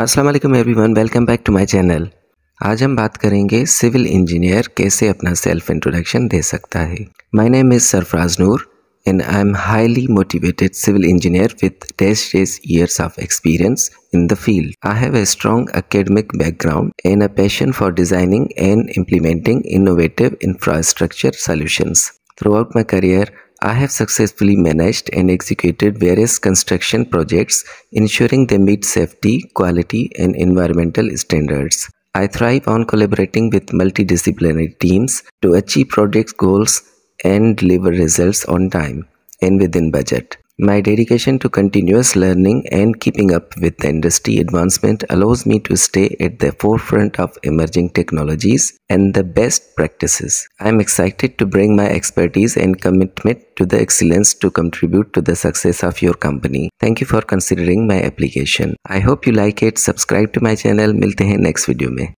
Aslam everyone welcome back to my channel आज हम बात करेंगे सिविल इंजीनियर कैसे अपना सेल्फ इंट्रोडक्शन दे सकता है। My name is Sarfaraz Noor and I am highly motivated civil engineer with test taste years of experience in the field I have a strong academic background and a passion for designing and implementing innovative infrastructure solutions throughout my career I have successfully managed and executed various construction projects ensuring they meet safety, quality and environmental standards. I thrive on collaborating with multidisciplinary teams to achieve project goals and deliver results on time and within budget. My dedication to continuous learning and keeping up with industry advancement allows me to stay at the forefront of emerging technologies and the best practices. I am excited to bring my expertise and commitment to the excellence to contribute to the success of your company. Thank you for considering my application. I hope you like it. Subscribe to my channel. Milte hain next video mein.